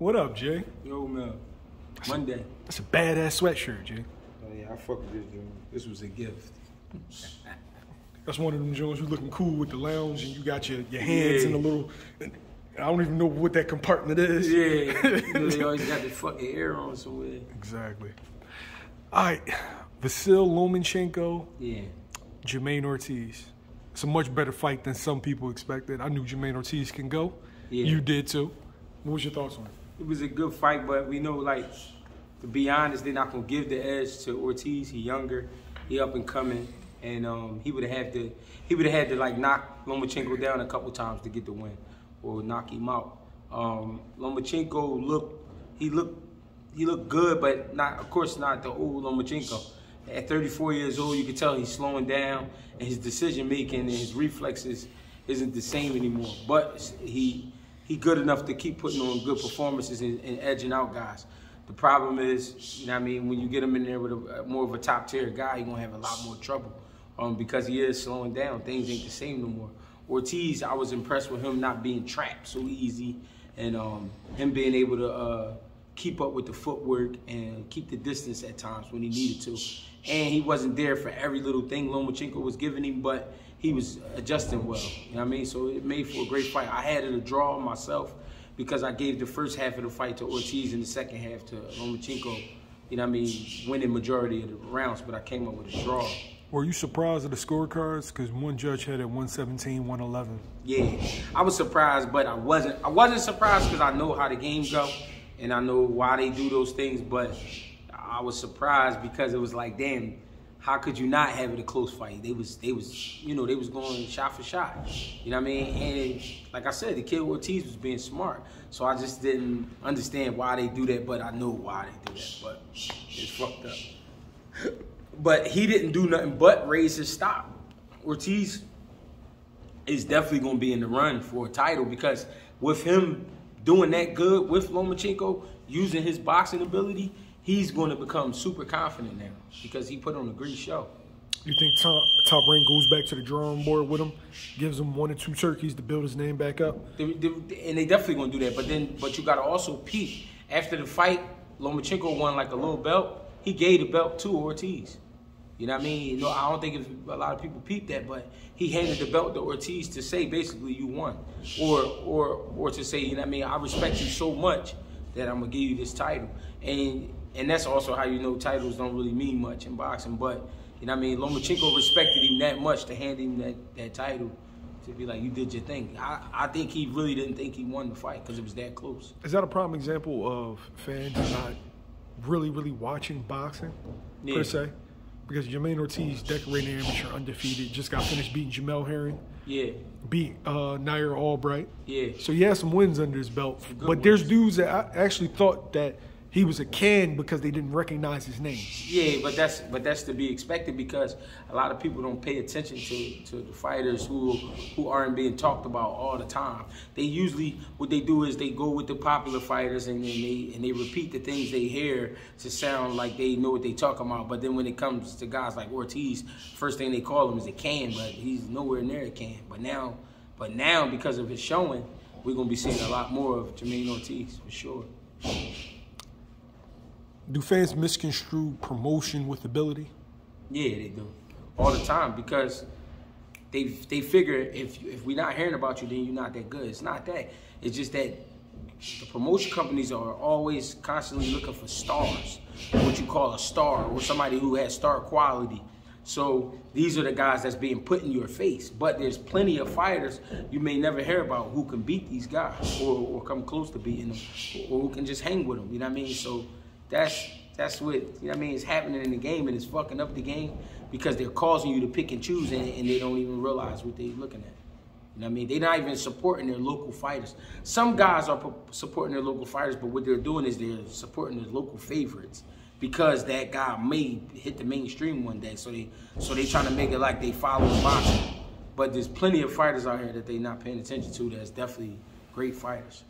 What up, Jay? Yo, man. Monday. That's a badass sweatshirt, Jay. Oh, yeah, I fuck with this joint. This was a gift. That's one of them Jones who's looking cool with the lounge and you got your, your hands Yeah. in a little. I don't even know what that compartment is. Yeah. you know, they always got the fucking air on somewhere. exactly. All right, Vasyl Lomachenko, Yeah. Jamaine Ortiz. It's a much better fight than some people expected. I knew Jamaine Ortiz can go. Yeah. You did too. What was your thoughts on it? It was a good fight, but we know, like, to be honest, they're not gonna give the edge to Ortiz. He younger, he up and coming, and um, he would have had to, he would have had to like knock Lomachenko down a couple times to get the win, or knock him out. Um, Lomachenko looked, he looked, he looked good, but not, of course, not the old Lomachenko. At 34 years old, you can tell he's slowing down, and his decision making and his reflexes isn't the same anymore. But he he good enough to keep putting on good performances and, and edging out guys. The problem is, you know what I mean, when you get him in there with a, more of a top tier guy, you're gonna have a lot more trouble. Um, because he is slowing down. Things ain't the same no more. Ortiz, I was impressed with him not being trapped so easy and um, him being able to uh, keep up with the footwork and keep the distance at times when he needed to. And he wasn't there for every little thing Lomachenko was giving him, but he was adjusting well. You know what I mean? So it made for a great fight. I had it a draw myself because I gave the first half of the fight to Ortiz and the second half to Lomachenko. You know what I mean? Winning majority of the rounds, but I came up with a draw. Were you surprised at the scorecards? Because one judge had it 117, 111. Yeah, I was surprised, but I wasn't. I wasn't surprised because I know how the game go, and I know why they do those things. But I was surprised because it was like, damn, how could you not have it a close fight? They was, they was, you know, they was going shot for shot. You know what I mean? And like I said, the kid Ortiz was being smart, so I just didn't understand why they do that. But I know why they do that. But it's fucked up. But he didn't do nothing but raise his stock. Ortiz is definitely going to be in the run for a title because with him doing that good with Lomachenko, using his boxing ability, he's going to become super confident now because he put on a great show. You think Top, Top Rank goes back to the drawing board with him, gives him one or two turkeys to build his name back up? They- they- and they definitely going to do that. But then, but you got to also peep after the fight. Lomachenko won like a little belt. He gave the belt to Ortiz. You know what I mean? You know, I don't think if a lot of people peep that, but he handed the belt to Ortiz to say basically you won, or or or to say you know what I mean? I respect you so much that I'm gonna give you this title, and and that's also how you know titles don't really mean much in boxing. But you know what I mean? Lomachenko respected him that much to hand him that that title. To be like, you did your thing. I, I think he really didn't think he won the fight because it was that close. Is that a prime example of fans not really, really watching boxing, Yeah. per se? Because Jamaine Ortiz, decorated amateur, undefeated, just got finished beating Jamel Herring, Yeah, beat uh, Nahir Albright. yeah. So he has some wins under his belt. But there's dudes that I actually thought that he was a can because they didn't recognize his name. Yeah, but that's but that's to be expected because a lot of people don't pay attention to, to the fighters who who aren't being talked about all the time. They usually what they do is they go with the popular fighters and they and they repeat the things they hear to sound like they know what they talking about. But then when it comes to guys like Ortiz, first thing they call him is a can, but he's nowhere near a can. But now, but now because of his showing, we're gonna be seeing a lot more of Jamaine Ortiz for sure. Do fans misconstrue promotion with ability? Yeah, they do all the time because they they figure if if we're not hearing about you, then you're not that good. It's not that. It's just that the promotion companies are always constantly looking for stars, what you call a star, or somebody who has star quality. So these are the guys that's being put in your face. But there's plenty of fighters you may never hear about who can beat these guys or, or come close to beating them or who can just hang with them. You know what I mean? So that's that's what you know what I mean It's happening in the game and it's fucking up the game because they're causing you to pick and choose and, and they don't even realize what they're looking at. You know what I mean? They're not even supporting their local fighters. Some guys are supporting their local fighters, but what they're doing is they're supporting their local favorites because that guy may hit the mainstream one day. So they so they trying to make it like they follow the boxing. But there's plenty of fighters out here that they're not paying attention to that's definitely great fighters.